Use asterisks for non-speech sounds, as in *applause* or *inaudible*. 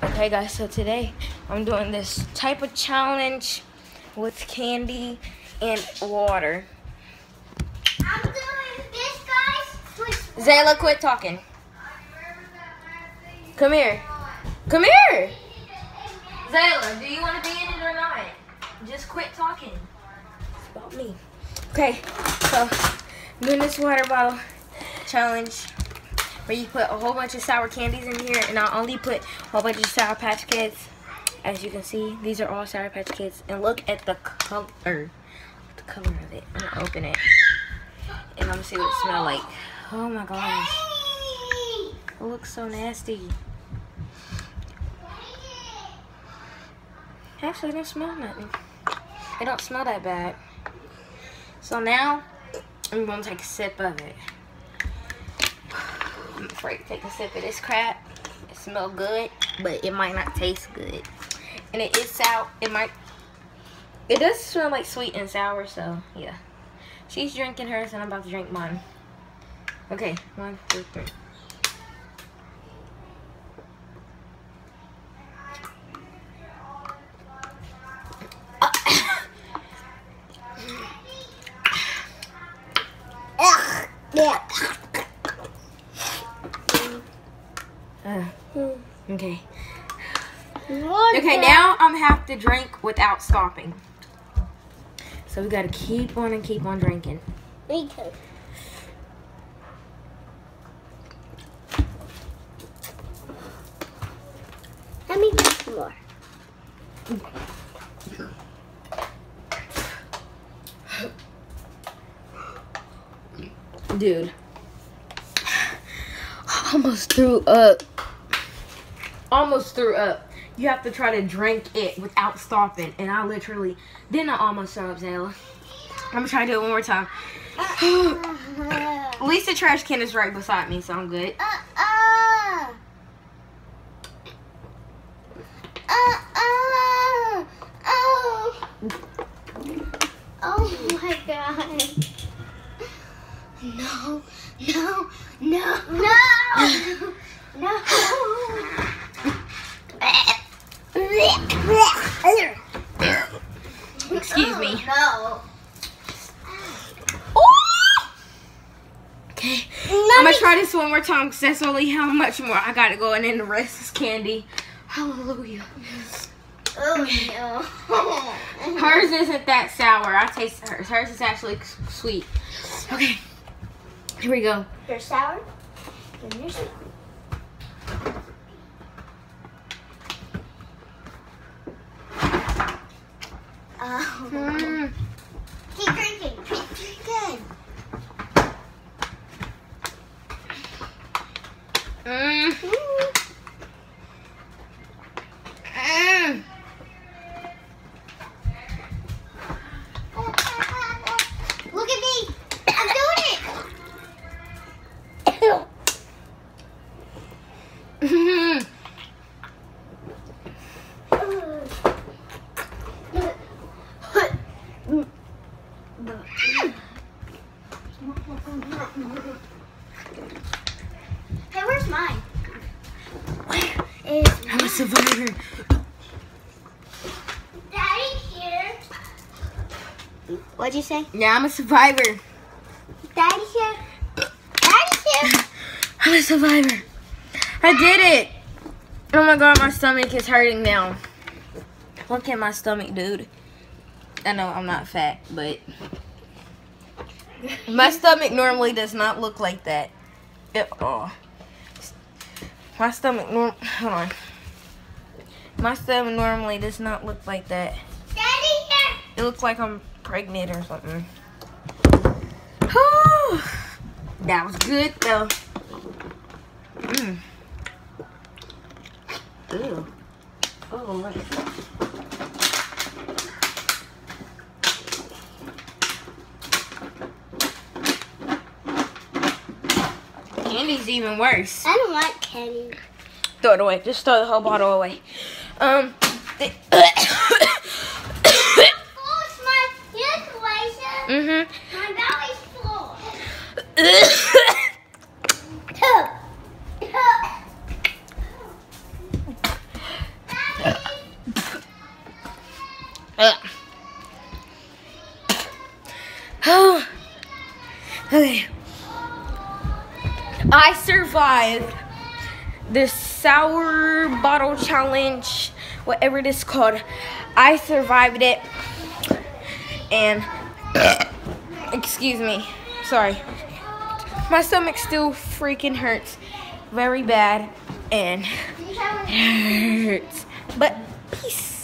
Okay guys, so today I'm doing this type of challenge with candy and water. I'm doing this, guys. Zayla, quit talking. Come here. Come here. Zayla, do you want to be in it or not? Just quit talking. It's about me. Okay, so I'm doing this water bottle challenge where you put a whole bunch of sour candies in here and I'll only put a whole bunch of Sour Patch Kids. As you can see, these are all Sour Patch Kids. And look at the color, the color of it. I'm gonna open it and I'm gonna see what it smells like. Oh my gosh, it looks so nasty. Actually, it don't smell nothing. It don't smell that bad. So now, I'm gonna take a sip of it. I'm afraid to take a sip of this crap. It smells good, but it might not taste good. And it is sour. It might. It does smell like sweet and sour, so yeah. She's drinking hers, and I'm about to drink mine. Okay, one, two, three. Yeah. Okay. Water. Okay, now I'm have to drink without stopping. So we gotta keep on and keep on drinking. Me too. Let me get some more. Dude. I *laughs* almost threw up. Almost threw up. You have to try to drink it without stopping. And I literally didn't I almost throw up, Zayla. I'm gonna try to do it one more time. At least the trash can is right beside me, so I'm good. Uh, uh. Uh, uh. Oh. Oh my god. *laughs* No, no, no, no, no. Excuse me. No. Okay. I'm gonna try this one more time because that's only how much more I gotta go and then the rest is candy. Hallelujah. Oh no. Hers isn't that sour. I taste hers. Hers is actually sweet. Okay. Here we go. You're sour. And you're sweet. Oh. Mm. Keep drinking. Keep drinking. Mm. Mm. Mm. Look at me. I'm doing Mm. Hey, where's mine? Where is I'm a survivor. Daddy here? What'd you say? Yeah, I'm a survivor. Daddy here? Daddy here? *laughs* I'm a survivor. I did it. Oh my god, my stomach is hurting now. Look at my stomach, dude. I know I'm not fat, but my *laughs* stomach normally does not look like that. At all. My stomach norm hold on. My stomach normally does not look like that. Daddy? It looks like I'm pregnant or something. that was good though. Mm. Ew. Oh, right. Candy's even worse. I don't like candy. Throw it away. Just throw the whole bottle away. Um. the- *coughs* *coughs* Oh. *sighs* Okay. I survived this sour bottle challenge, whatever it is called. I survived it. And, *coughs* excuse me, sorry. My stomach still freaking hurts very bad and it *laughs* hurts. But peace.